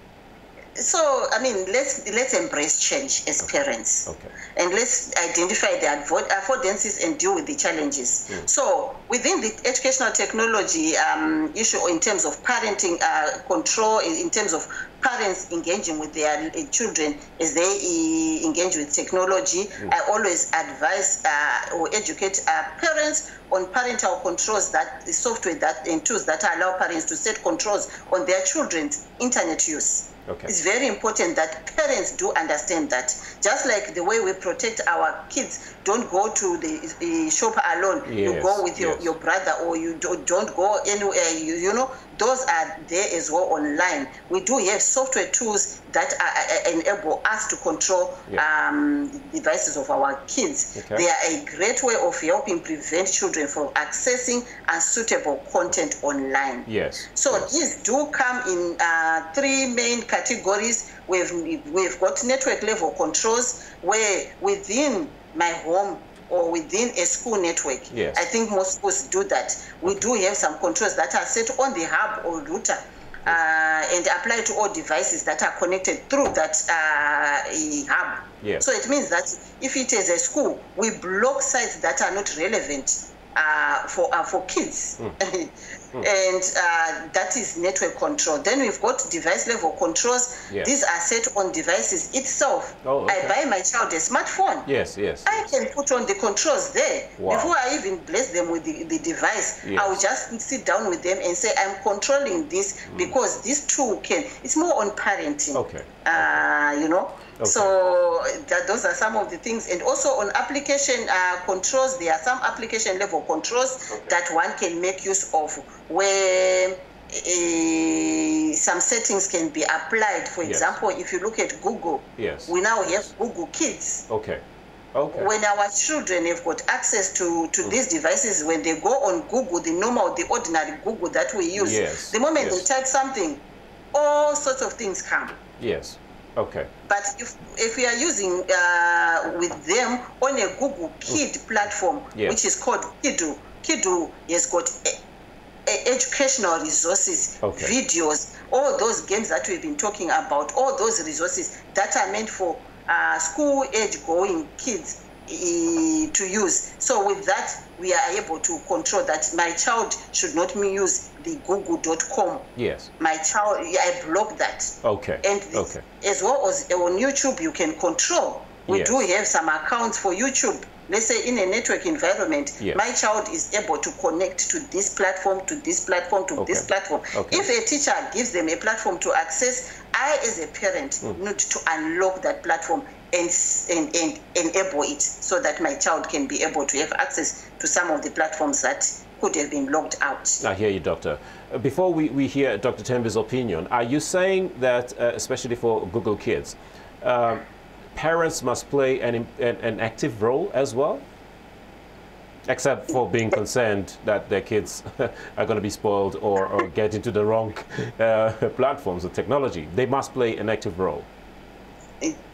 So, I mean, let's let's embrace change as parents. Okay. and let's identify the affordances and deal with the challenges. Mm. So, within the educational technology um, issue, in terms of parenting uh, control, in, in terms of parents engaging with their uh, children as they uh, engage with technology, Mm. I always advise uh, or educate uh, parents on parental controls that the software that and tools that allow parents to set controls on their children's internet use. Okay. It's very important that parents do understand that. Just like the way we protect our kids, don't go to the, the shop alone. you go with your, yes. your brother or you don't, don't go anywhere. You, you know, those are there as well online. We do have software tools that are, uh, enable us to control um, devices of our kids. Okay. They are a great way of helping prevent children from accessing unsuitable content online. Yes. So these do come in uh, three main categories. We've we've got network level controls where within my home or within a school network. Yes. I think most schools do that. We do have some controls that are set on the hub or router. Uh, and apply to all devices that are connected through that uh, hub. Yes. So it means that if it is a school, we block sites that are not relevant uh, for uh, for kids. Hmm. [laughs] And uh, that is network control. Then we've got device level controls. Yes. These are set on devices itself. Oh, okay. I buy my child a smartphone. Yes, yes. I can put on the controls there. Wow. Before I even bless them with the, the device, Yes. I will just sit down with them and say, I'm controlling this because this tool can. It's more on parenting. Okay. Uh, you know? Okay. So that, those are some of the things. And also on application uh, controls, there are some application level controls that one can make use of where uh, some settings can be applied. For Yes. example, if you look at Google, Yes. we now have Google Kids Okay. Okay. when our children have got access to, to these devices, when they go on Google, the normal, the ordinary Google that we use, Yes, the moment yes. they type something, all sorts of things come. Yes. Okay. But if, if we are using uh, with them on a Google Kid platform, Yes. which is called Kiddle, Kiddle has got educational resources, Okay. videos, all those games that we've been talking about, all those resources that are meant for uh, school age going kids to use. So with that, we are able to control that my child should not use the google.com. Yes. My child, I block that. Okay. And Okay. as well as on YouTube, you can control. We Yes. do have some accounts for YouTube. Let's say in a network environment, Yes. my child is able to connect to this platform, to this platform, to this platform. Okay. If a teacher gives them a platform to access, I, as a parent, Hmm. need to unlock that platform and, and, and enable it so that my child can be able to have access to some of the platforms that could have been logged out. I hear you, Doctor. Uh, Before we, we hear Dr. Thembi's opinion, are you saying that, uh, especially for Google Kids, um, parents must play an, an, an active role as well? Except for being concerned that their kids [laughs] are going to be spoiled or, or [laughs] get into the wrong uh, platforms or technology. They must play an active role.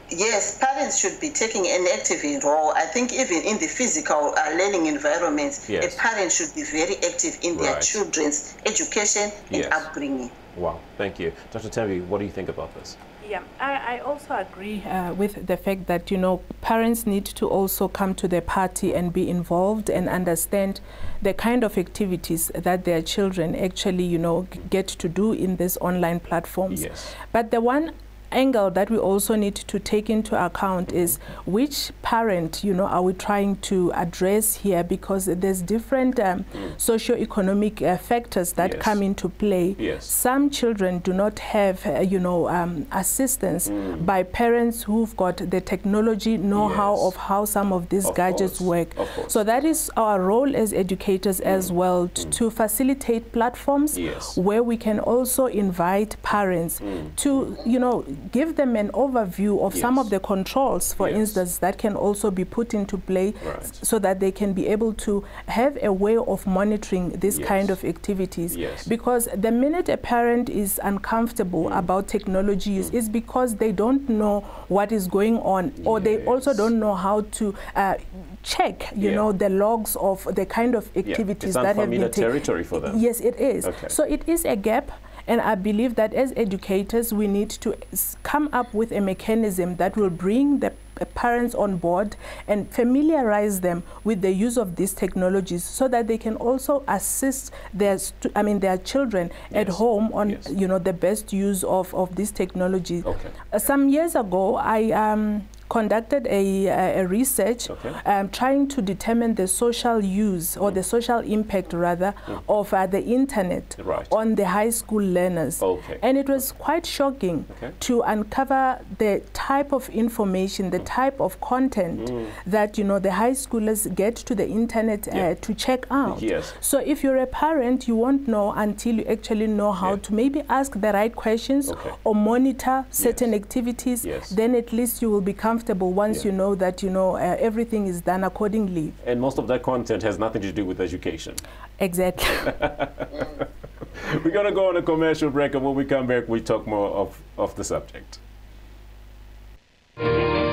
Yes, parents should be taking an active role. I think even in the physical uh, learning environments, Yes. a parent should be very active in their Right. children's education and Yes. upbringing. Wow, thank you. Dr. Thembi, what do you think about this? Yeah, I, I also agree uh, with the fact that, you know, parents need to also come to the party and be involved and understand the kind of activities that their children actually, you know, get to do in these online platforms. Yes. But the one angle that we also need to take into account is which parent, you know, are we trying to address here because there's different um, socio-economic uh, factors that Yes. come into play. Yes. Some children do not have, uh, you know, um, assistance Mm. by parents who've got the technology know-how Yes. of how some of these Of gadgets course, work. So that is our role as educators as well t- to facilitate platforms Mm. Where we can also invite parents Mm. to, you know, give them an overview of some of the controls, for Yes. instance, that can also be put into play Right. so that they can be able to have a way of monitoring this kind of activities. Yes. Because the minute a parent is uncomfortable Mm. about technology use is because they don't know what is going on or they also don't know how to uh, check, you Yeah. know, the logs of the kind of activities it's that have been taken. territory for them. Yes, it is. Okay. So it is a gap. And I believe that as educators, we need to come up with a mechanism that will bring the parents on board and familiarize them with the use of these technologies so that they can also assist their I mean their children at home on Yes. you know the best use of, of these technologies. Okay. Uh, some years ago, I um, conducted a, a, research Okay. um, trying to determine the social use or the social impact rather of uh, the internet Right. on the high school learners. Okay. And it was quite shocking Okay. to uncover the type of information, the type of content that you know the high schoolers get to the internet uh, Yeah. to check out. Yes. So if you're a parent, you won't know until you actually know how Yeah. to maybe ask the right questions Okay. or monitor certain Yes. activities. Yes. Then at least you will be comfortable once Yeah. you know that you know uh, everything is done accordingly. And most of that content has nothing to do with education. Exactly. [laughs] We're going to go on a commercial break, and when we come back, we talk more of, of the subject.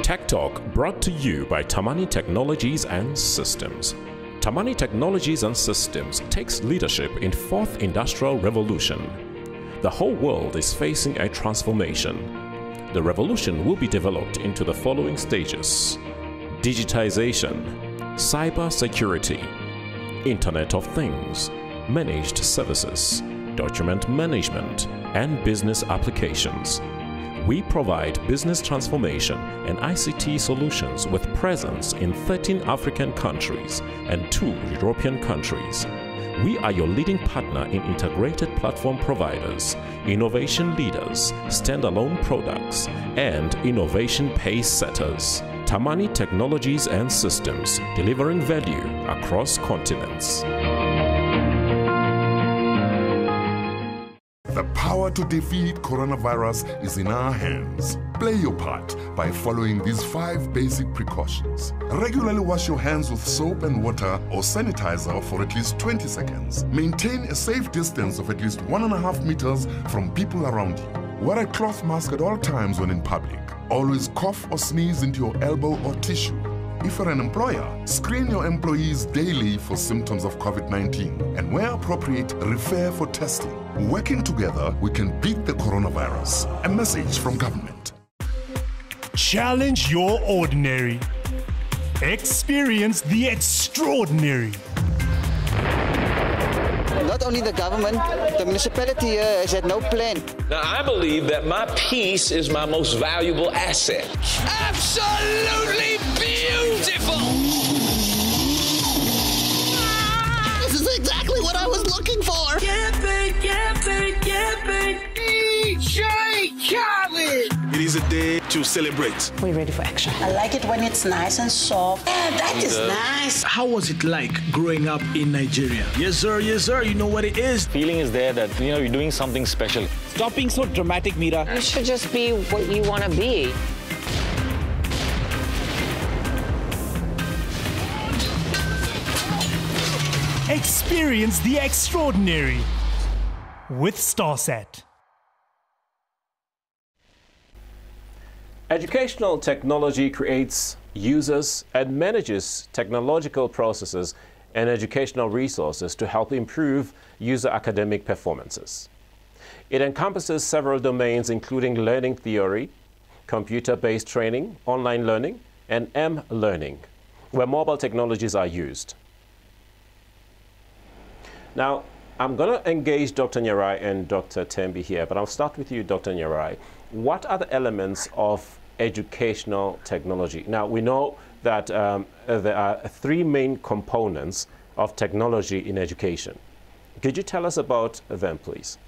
Tech Talk brought to you by Tamani Technologies and Systems. Tamani Technologies and Systems takes leadership in fourth industrial revolution. The whole world is facing a transformation. The revolution will be developed into the following stages: digitization, cyber security, Internet of Things, managed services, document management, and business applications. We provide business transformation and ICT solutions with presence in 13 African countries and two European countries. We are your leading partner in integrated platform providers, innovation leaders, standalone products, and innovation pace setters. Tamani Technologies and Systems, delivering value across continents. Power to defeat coronavirus is in our hands. Play your part by following these five basic precautions. Regularly wash your hands with soap and water or sanitizer for at least 20 seconds. Maintain a safe distance of at least one and a half meters from people around you. Wear a cloth mask at all times when in public. Always cough or sneeze into your elbow or tissue. If you're an employer, screen your employees daily for symptoms of COVID 19 and, where appropriate, refer for testing. Working together, we can beat the coronavirus. A message from government. Challenge your ordinary. Experience the extraordinary. Not only the government, the municipality here has had no plan. Now, I believe that my peace is my most valuable asset. Absolutely beautiful! This is exactly what I was looking for! Camping, camping, camping! DJ Khaled! It is a day to celebrate. We're ready for action. I like it when it's nice and soft. Yeah, that is nice. How was it like growing up in Nigeria? Yes, sir, yes, sir, you know what it is. Feeling is there that, you know, you're doing something special. Stop being so dramatic, Mira. You should just be what you want to be. Experience the extraordinary with StarSat. Educational technology creates, uses, and manages technological processes and educational resources to help improve user academic performances. It encompasses several domains including learning theory, computer-based training, online learning, and M-learning, where mobile technologies are used. Now, I'm going to engage Dr. Nyarai and Dr. Thembi here, but I'll start with you, Dr. Nyarai. What are the elements of educational technology? Now, we know that um, there are three main components of technology in education. Could you tell us about them, please?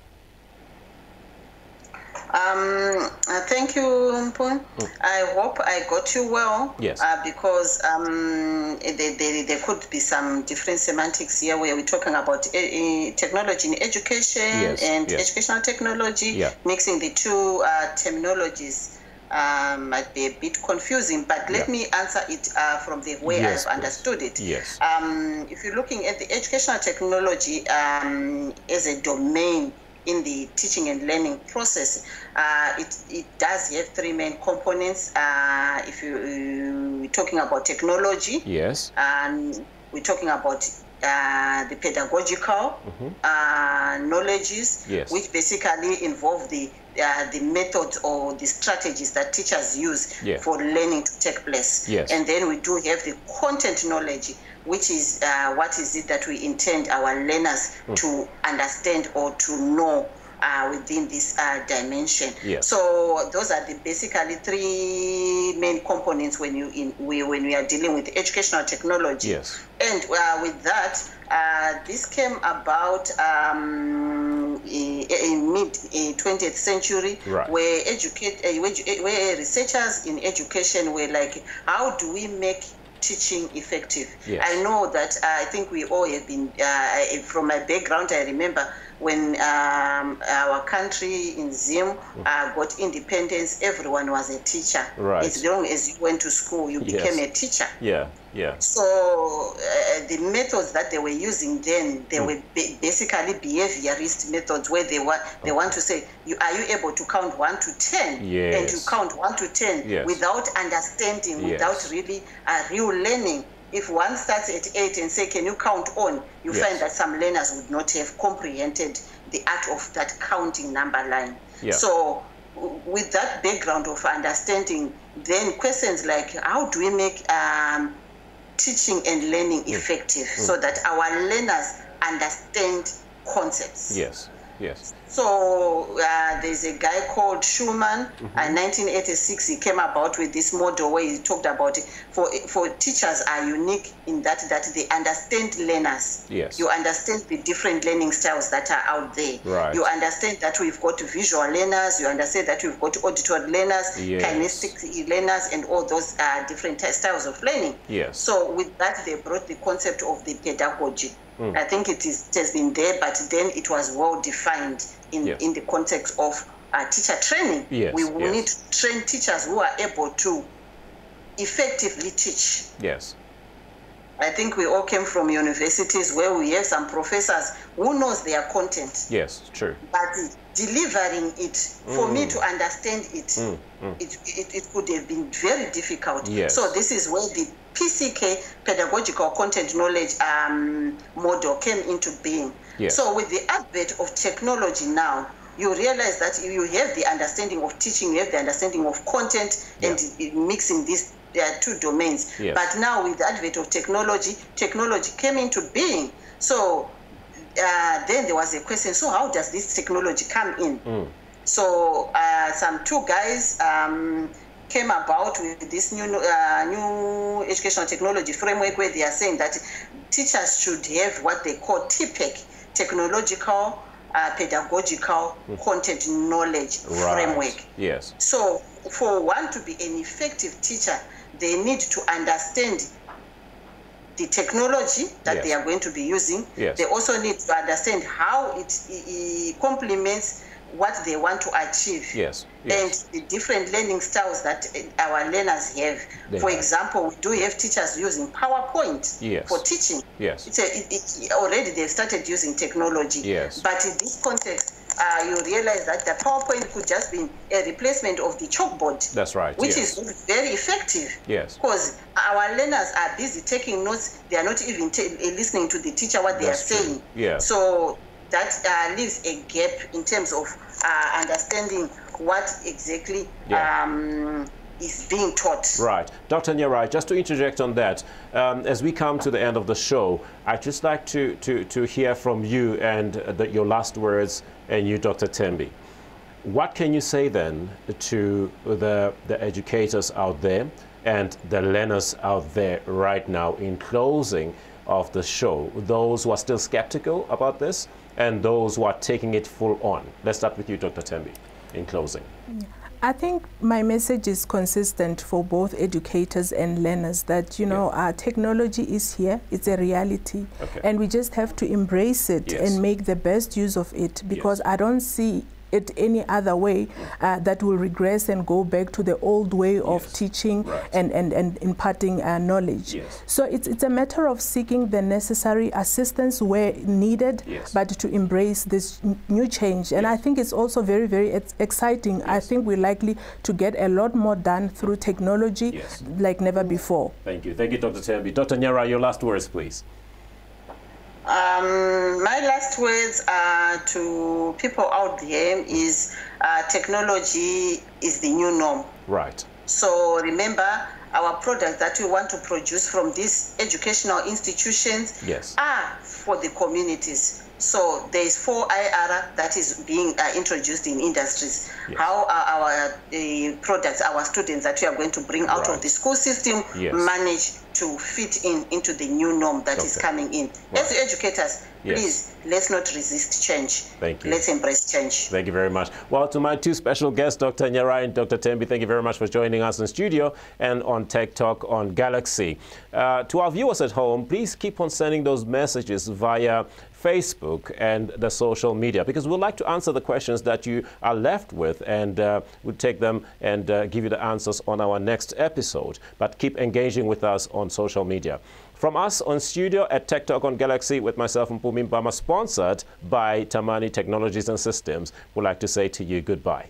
Um, uh, thank you, Mpo. Mm. I hope I got you well. Yes. Uh, because um, there, could be some different semantics here where we're talking about uh, technology in education yes. and yes. educational technology, yeah. mixing the two uh, terminologies. Um, might be a bit confusing, but let yeah. me answer it uh, from the way yes, I've understood it. Yes. Um, if you're looking at the educational technology um, as a domain in the teaching and learning process, uh, it, it does have three main components. Uh, if you, are talking about technology, yes, um, we're talking about uh, the pedagogical mm-hmm. uh, knowledges, yes. which basically involve the uh, the methods or the strategies that teachers use yeah. for learning to take place. Yes. And then we do have the content knowledge, which is uh, what is it that we intend our learners Mm. to understand or to know uh, within this uh, dimension. Yes. So those are the basically three main components when you in we, when we are dealing with educational technology. Yes. And uh, with that, uh, this came about um, in, in mid 20th century, Right. where educate uh, where researchers in education were like, how do we make teaching effective? Yes. I know that uh, I think we all have been uh, from my background. I remember when um, our country in Zim uh, got independence, everyone was a teacher. Right. As long as you went to school, you Yes. became a teacher. Yeah, yeah. So uh, the methods that they were using then, they Mm. were ba- basically behaviorist methods where they want they want to say, you, are you able to count one to ten? And you count one to ten Yes. without understanding, Yes. without really uh, real learning. If one starts at eight and say, can you count on? You Yes. find that some learners would not have comprehended the art of that counting number line. Yeah. So with that background of understanding, then questions like how do we make um, teaching and learning effective so Mm. that our learners understand concepts. Yes, yes. So uh, there's a guy called Shulman. Mm-hmm. Uh, 1986, he came about with this model where he talked about it. For for teachers are unique in that that they understand learners. Yes. You understand the different learning styles that are out there. Right. You understand that we've got visual learners. You understand that we've got auditory learners, Yes. kinesthetic learners, and all those uh, different styles of learning. Yes. So with that, they brought the concept of the pedagogy. Mm. I think it, is, it has been there, but then it was well defined in, Yes. in the context of uh, teacher training. Yes, We will yes. need to train teachers who are able to effectively teach. Yes. I think we all came from universities where we have some professors who knows their content, Yes, true. but delivering it for me Mm. to understand it, Mm, mm. it, it, it could have been very difficult. Yes. So this is where the PCK pedagogical content knowledge um, model came into being. Yes. So with the advent of technology now, you realize that you have the understanding of teaching, you have the understanding of content, and i- mixing these there are two domains. Yes. But now with the advent of technology, technology came into being. So uh, then there was a question: So how does this technology come in? Mm. So uh, some two guys um, came about with this new uh, new educational technology framework where they are saying that teachers should have what they call TPACK, technological uh, pedagogical Mm. content knowledge Right. framework. Yes. So for one to be an effective teacher, they need to understand the technology that Yes. they are going to be using. Yes. They also need to understand how it, i- i- complements what they want to achieve Yes. Yes. and the different learning styles that our learners have. They For have. example, we do have teachers using PowerPoint Yes. for teaching. Yes. It's a, it, it, already they've started using technology. Yes. But in this context, uh, you realize that the PowerPoint could just be a replacement of the chalkboard, That's right. which yes. is very effective. Yes. Because our learners are busy taking notes, they are not even listening to the teacher what they That's are true. saying. Yeah. So that uh, leaves a gap in terms of uh, understanding what exactly Yeah. um, is being taught. Right. Dr. Nyarai, just to interject on that, um, as we come to the end of the show, I'd just like to, to, to hear from you and the, your last words and you, Dr. Thembi. What can you say then to the, the educators out there and the learners out there right now in closing of the show, those who are still skeptical about this and those who are taking it full on? Let's start with you, Dr. Thembi, in closing. I think my message is consistent for both educators and learners that, you know, our uh, technology is here, it's a reality, Okay. and we just have to embrace it Yes. and make the best use of it because I don't see it any other way uh, that will regress and go back to the old way of teaching and, and, and imparting uh, knowledge. Yes. So it's, it's a matter of seeking the necessary assistance where needed, Yes. but to embrace this new change. And I think it's also very, very ex- exciting. I think we're likely to get a lot more done through technology Yes. like never before. Thank you. Thank you, Dr. Thembi. Dr. Nyarai, your last words, please. Um, my last words uh, to people out there is uh, technology is the new norm. Right. So remember, our products that we want to produce from these educational institutions Yes. are for the communities. So there is 4IR that is being uh, introduced in industries. Yes. How are our uh, products, our students that we are going to bring out Right. of the school system Yes. manage to fit in into the new norm that okay. is coming in. Right. As educators, yes. please let's not resist change. Thank you. Let's embrace change. Thank you very much. Well, to my two special guests, Dr. Nyarai and Dr. Thembi, thank you very much for joining us in studio and on Tech Talk on Galaxy. Uh, to our viewers at home, please keep on sending those messages via Facebook and the social media because we'd like to answer the questions that you are left with and uh, we'll take them and uh, give you the answers on our next episode. But keep engaging with us on social media. From us on studio at Tech Talk on Galaxy with myself and Mpumi Mpama, sponsored by Tamani Technologies and Systems, we'd like to say to you goodbye.